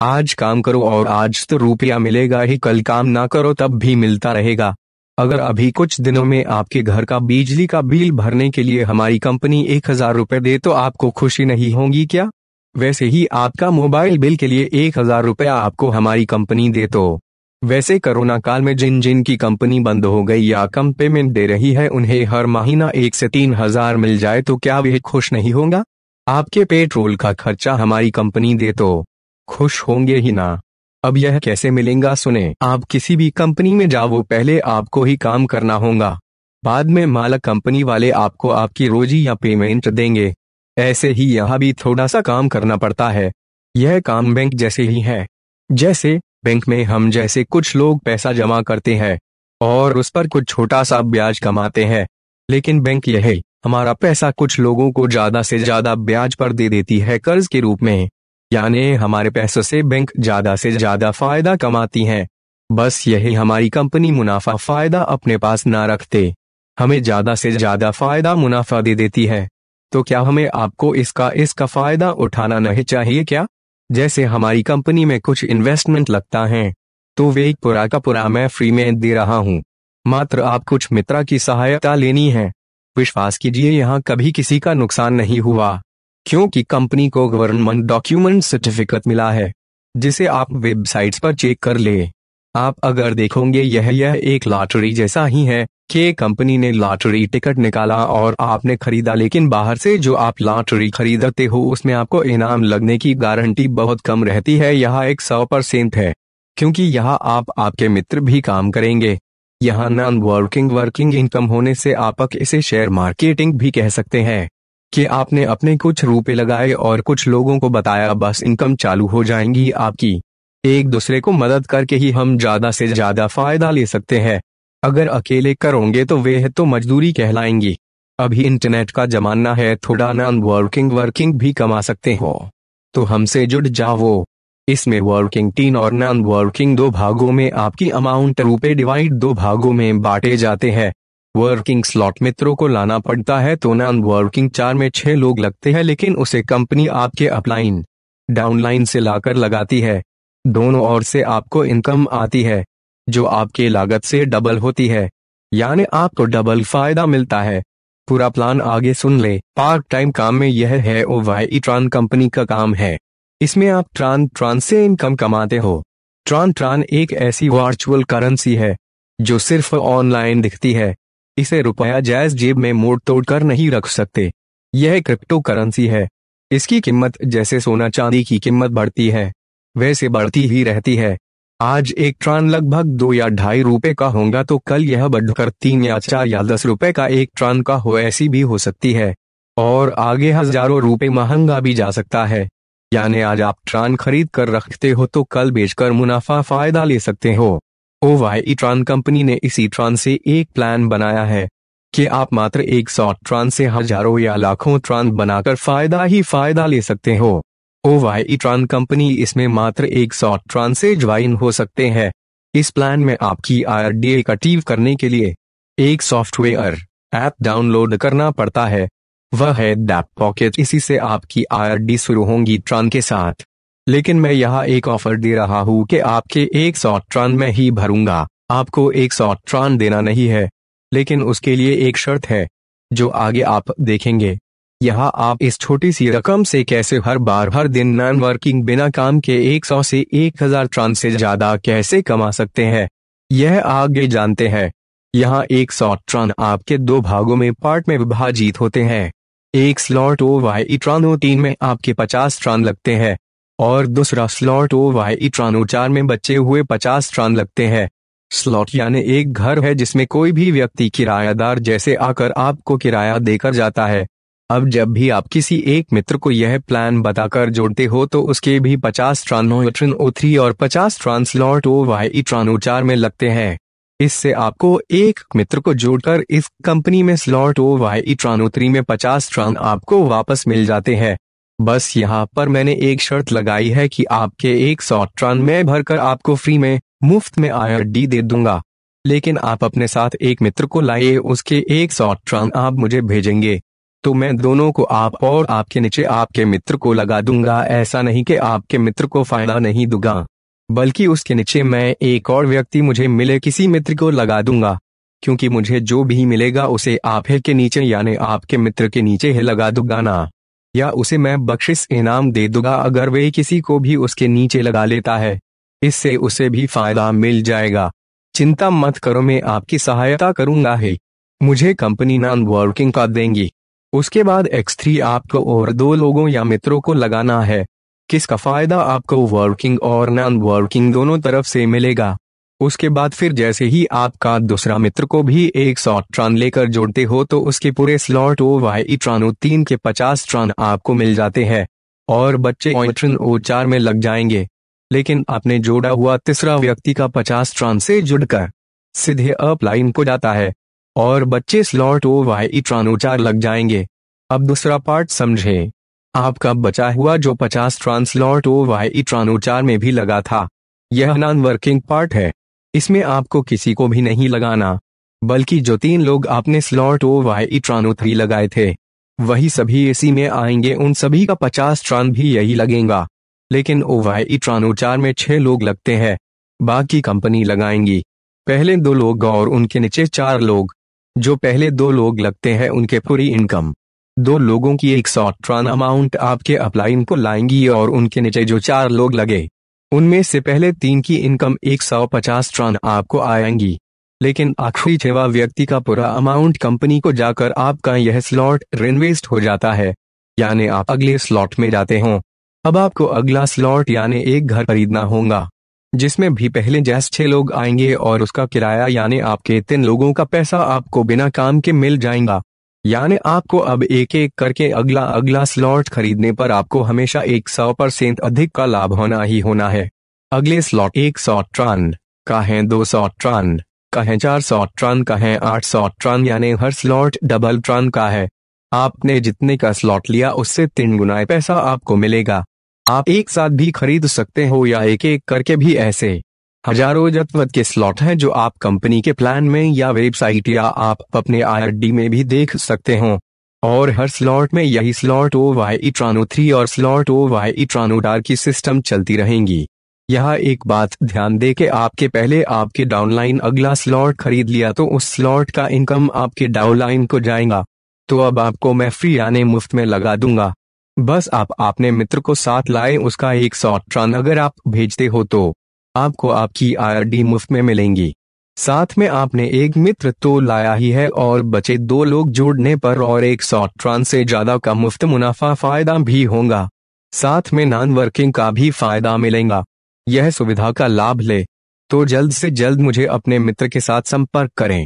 आज काम करो और आज तो रुपया मिलेगा ही, कल काम ना करो तब भी मिलता रहेगा। अगर अभी कुछ दिनों में आपके घर का बिजली का बिल भरने के लिए हमारी कंपनी एक हज़ार रुपए दे तो आपको खुशी नहीं होगी क्या? वैसे ही आपका मोबाइल बिल के लिए एक हज़ार रुपया आपको हमारी कंपनी दे तो। वैसे कोरोना काल में जिन जिन की कंपनी बंद हो गई या कम पेमेंट दे रही है, उन्हें हर महीना एक से तीन हज़ार मिल जाए तो क्या वे खुश नहीं होगा? आपके पेट्रोल का खर्चा हमारी कंपनी दे तो। खुश होंगे ही ना। अब यह कैसे मिलेगा सुने। आप किसी भी कंपनी में जाओ, पहले आपको ही काम करना होगा। बाद में मालक कंपनी वाले आपको आपकी रोजी या पेमेंट देंगे। ऐसे ही यहाँ भी थोड़ा सा काम करना पड़ता है। यह काम बैंक जैसे ही है। जैसे बैंक में हम जैसे कुछ लोग पैसा जमा करते हैं, और उस पर कुछ छोटा सा ब्याज कमाते हैं। लेकिन बैंक यह, हमारा पैसा कुछ लोगों को ज़्यादा से ज़्यादा ब्याज पर दे देती है कर्ज के रूप में। यानी हमारे पैसों से बैंक ज़्यादा से ज़्यादा फ़ायदा कमाती है। बस यही हमारी कंपनी मुनाफा फ़ायदा अपने पास ना रखते। हमें ज़्यादा से ज़्यादा फ़ायदा मुनाफा दे देती है। तो क्या हमें आपको इसका इसका फ़ायदा उठाना नहीं चाहिए क्या? जैसे हमारी कंपनी में कुछ इन्वेस्टमेंट लगता है तो वे पूरा का पूरा मैं फ्री में दे रहा हूँ। मात्र आप कुछ मित्रा की सहायता लेनी है। विश्वास कीजिए यहाँ कभी किसी का नुकसान नहीं हुआ। क्योंकि कंपनी को गवर्नमेंट डॉक्यूमेंट सर्टिफिकेट मिला है, जिसे आप वेबसाइट्स पर चेक कर ले। आप अगर देखोगे यह यह एक लॉटरी जैसा ही है, कि कंपनी ने लॉटरी टिकट निकाला और आपने खरीदा, लेकिन बाहर से जो आप लॉटरी खरीदते हो, उसमें आपको इनाम लगने की गारंटी बहुत कम रहती है। यहाँ एक सौ परसेंट है, क्योंकि यहाँ आप आपके मित्र भी काम करेंगे। यहाँ नॉन वर्किंग वर्किंग इनकम होने से आप इसे शेयर मार्केटिंग भी कह सकते हैं। कि आपने अपने कुछ रुपए लगाए और कुछ लोगों को बताया, बस इनकम चालू हो जाएँगी आपकी। एक दूसरे को मदद करके ही हम ज़्यादा से ज़्यादा फ़ायदा ले सकते हैं। अगर अकेले करोगे तो वे तो मजदूरी कहलाएँगी। अभी इंटरनेट का जमाना है, थोड़ा नॉन वर्किंग वर्किंग भी कमा सकते हो। तो हमसे जुड़ जाओ। इसमें वर्किंग तीन और नॉन वर्किंग दो भागों में आपकी अमाउंट रुपए डिवाइड दो भागों में बांटे जाते हैं। वर्किंग स्लॉट मित्रों को लाना पड़ता है तो नॉन वर्किंग चार में छह लोग लगते हैं लेकिन उसे कंपनी आपके अपलाइन डाउनलाइन से लाकर लगाती है। दोनों ओर से आपको इनकम आती है, जो आपके लागत से डबल होती है। यानी आपको डबल फ़ायदा मिलता है। पूरा प्लान आगे सुन ले। पार्ट टाइम काम में यह है ओ वाई ट्रान कंपनी का काम है। इसमें आप ट्रान ट्रान से इनकम कमाते हो। ट्रान ट्रान एक ऐसी वर्चुअल करेंसी है, जो सिर्फ़ ऑनलाइन दिखती है। इसे रुपया जायज़ जेब में मोड़ तोड़ कर नहीं रख सकते। यह क्रिप्टो करेंसी है। इसकी कीमत जैसे सोना चांदी की कीमत बढ़ती है, वैसे बढ़ती ही रहती है। आज एक ट्रान लगभग दो या ढाई रुपए का होगा तो कल यह बढ़कर तीन या चार या दस रुपए का एक ट्रान का हो ऐसी भी हो सकती है। और आगे हज़ारों रुपए महँगा भी जा सकता है। यानी आज आप ट्रान खरीद कर रखते हो तो कल बेचकर मुनाफा फ़ायदा ले सकते हो। ओ वाई ट्रान कंपनी ने इसी ट्रान से एक प्लान बनाया है कि आप मात्र एक सौ ट्रान से हज़ारों या लाखों ट्रान बनाकर फ़ायदा ही फ़ायदा ले सकते हो। ओ वाई ट्रान कंपनी इसमें मात्र एक सौ ट्रान से ज्वाइन हो सकते हैं। इस प्लान में आपकी आर डी एक्टिव करने के लिए एक सॉफ्टवेयर ऐप डाउनलोड करना पड़ता है। वह है डैप पॉकेट। इसी से आपकी आर डी शुरू होंगी ट्रान के साथ। लेकिन मैं यहाँ एक ऑफ़र दे रहा हूँ कि आपके एक सौ ट्रान में ही भरूँगा। आपको एक सौ ट्रान देना नहीं है, लेकिन उसके लिए एक शर्त है, जो आगे आप देखेंगे। यहाँ आप इस छोटी सी रकम से कैसे हर बार हर दिन नॉन वर्किंग बिना काम के 100 से 1000 ट्रांस से ज़्यादा कैसे कमा सकते हैं? यह आगे जानते हैं। यहाँ एक सौ ट्रान आपके दो भागों में पार्ट में विभाजित होते हैं। एक स्लॉट ओ वाई ट्रानो तीन में आपके 50 ट्रान लगते हैं। और दूसरा स्लॉट ओ वाई ट्रानो चार में बचे हुए 50 ट्रान लगते हैं। स्लॉट यानी एक घर है जिसमें कोई भी व्यक्ति किरायादार जैसे आकर आपको किराया देकर जाता है। अब जब भी आप किसी एक मित्र को यह प्लान बताकर जोड़ते हो तो उसके भी पचास ट्रानोट्रिन ओ थ्री और पचास ट्रांसलॉट ओ वाई ट्रानो चार में लगते हैं। इससे आपको एक मित्र को जोड़कर इस कंपनी में स्लॉट ओ वाई ट्रानो थ्री में पचास ट्रान आपको वापस मिल जाते हैं। बस यहाँ पर मैंने एक शर्त लगाई है कि आपके एक सौ में भरकर आपको फ्री में, मुफ़्त में आई दे दूँगा। लेकिन आप अपने साथ एक मित्र को लाइए, उसके एक सौ आप मुझे भेजेंगे। तो मैं दोनों को आप और आपके नीचे आपके मित्र को लगा दूँगा। ऐसा नहीं कि आपके मित्र को फ़ायदा नहीं दूँगा, बल्कि उसके नीचे मैं एक और व्यक्ति मुझे मिले, किसी मित्र को लगा दूँगा। क्योंकि मुझे जो भी मिलेगा उसे आप के नीचे, यानी आपके मित्र के नीचे ही लगा दूँगा ना। या उसे मैं बख्शिश इनाम दे दूँगा अगर वे किसी को भी उसके नीचे लगा लेता है। इससे उसे भी फ़ायदा मिल जाएगा। चिंता मत करो, मैं आपकी सहायता करूँगा, ही। मुझे कंपनी नॉन वर्किंग का देंगी। उसके बाद एक्स थ्री आपको और दो लोगों या मित्रों को लगाना है। किसका फ़ायदा आपको वर्किंग और नॉन वर्किंग दोनों तरफ़ से मिलेगा? उसके बाद फिर जैसे ही आपका दूसरा मित्र को भी एक सौ ट्रान लेकर जोड़ते हो तो उसके पूरे स्लॉट ओ वाई ट्रानो तीन के पचास ट्रान आपको मिल जाते हैं और बच्चे ओ चार में लग जाएँगे। लेकिन आपने जोड़ा हुआ तीसरा व्यक्ति का पचास ट्रान से जुड़कर सीधे अप लाइन को जाता है और बच्चे स्लॉट ओ वाई ट्रानो चार लग जाएँगे। अब दूसरा पार्ट समझे। आपका बचा हुआ जो पचास ट्रांसलॉट ओ वाई ट्रानो चार में भी लगा था, यह नॉन वर्किंग पार्ट है। इसमें आपको किसी को भी नहीं लगाना, बल्कि जो तीन लोग आपने स्लॉट ओ वाई ट्रानो थ्री लगाए थे, वही सभी इसी में आएँगे, उन सभी का पचास ट्रान भी यही लगेगा। लेकिन ओ वाई ट्रानो चार में छह लोग लगते हैं, बाकी कंपनी लगाएँगी। पहले दो लोग और उनके नीचे चार लोग, जो पहले दो लोग लगते हैं उनके पूरी इनकम। दो लोगों की एक सौ ट्रान अमाउंट आपके अपलाइन को लाएँगी और उनके नीचे जो चार लोग लगे। उनमें से पहले तीन की इनकम एक सौ पचास ट्रान आपको आएँगी। लेकिन आखिरी छवा व्यक्ति का पूरा अमाउंट कंपनी को जाकर आपका यह स्लॉट रिन्वेस्ट हो जाता है। यानी आप अगले स्लॉट में जाते हो। अब आपको अगला स्लॉट यानी एक घर खरीदना होगा, जिसमें भी पहले जैस छह लोग आएँगे और उसका किराया यानी आपके तीन लोगों का पैसा आपको बिना काम के मिल जाएगा। यानी आपको अब एक एक करके अगला अगला स्लॉट खरीदने पर आपको हमेशा एक सौ परसेंट अधिक का लाभ होना ही होना है। अगले स्लॉट एक सौ ट्रान का है दो सौ ट्रान का है चार सौ ट्रान का है आठ सौ ट्रान यानी हर स्लॉट डबल ट्रान का है। आपने जितने का स्लॉट लिया उससे तीन गुना पैसा आपको मिलेगा। आप एक साथ भी खरीद सकते हो या एक एक करके भी ऐसे। हज़ारों जतवत के स्लॉट हैं जो आप कंपनी के प्लान में या वेबसाइट या आप अपने आई में भी देख सकते हो। और हर स्लॉट में यही स्लॉट ओ वाई ट्रानो थ्री और स्लॉट ओ वाई ट्रानो डार की सिस्टम चलती रहेंगी। यह एक बात ध्यान दे के आपके पहले आपके डाउनलाइन अगला स्लॉट खरीद लिया तो उस स्लॉट का इनकम आपके डाउनलाइन को जाएगा। तो अब आपको मैं फ्री आने मुफ़्त में लगा दूँगा। बस आप अपने मित्र को साथ लाए, उसका एक सौ अगर आप भेजते हो तो। आपको आपकी आईडी मुफ़्त में मिलेंगी। साथ में आपने एक मित्र तो लाया ही है और बचे दो लोग जोड़ने पर और एक सौ ट्रांस से ज़्यादा का मुफ़्त मुनाफा फ़ायदा भी होगा। साथ में नॉन वर्किंग का भी फ़ायदा मिलेगा। यह सुविधा का लाभ ले। तो जल्द से जल्द मुझे अपने मित्र के साथ संपर्क करें।